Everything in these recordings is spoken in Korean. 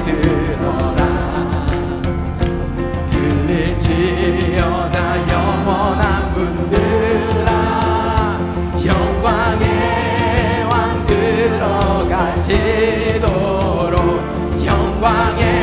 믿으라. 들릴지어다 영원한 분들아. 영광의 왕 들어가시도록. 영광의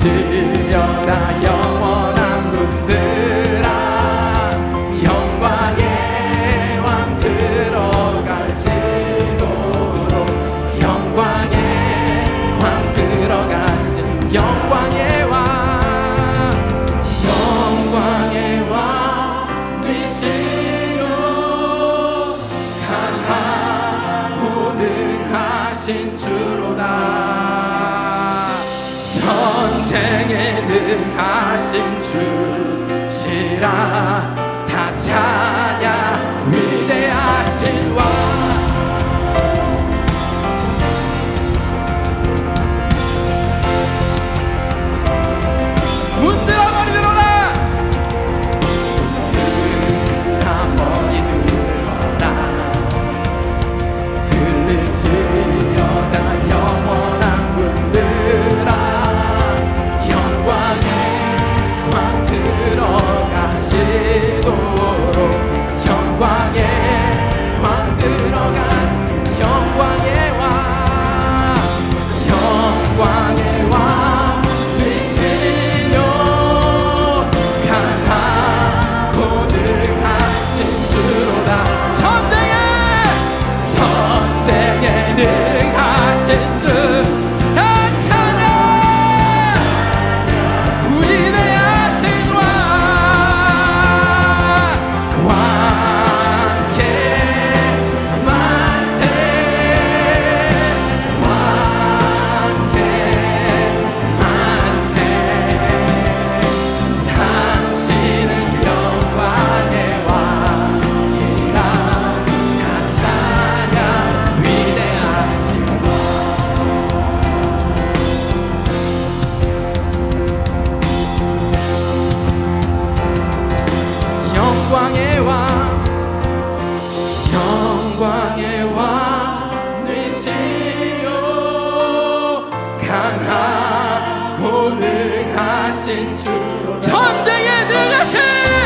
들을지어다 영원한 분들아. 영광의 왕 들어가시도록. 영광의 왕 들어가신 영광의 왕. 영광의 왕 되시요. 강하고 능하신 주 전쟁에 능하신 주시라 다 찬 영광의 왕 영광의 왕 되시요 강하고 능하신 주 전쟁에 능하신